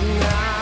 now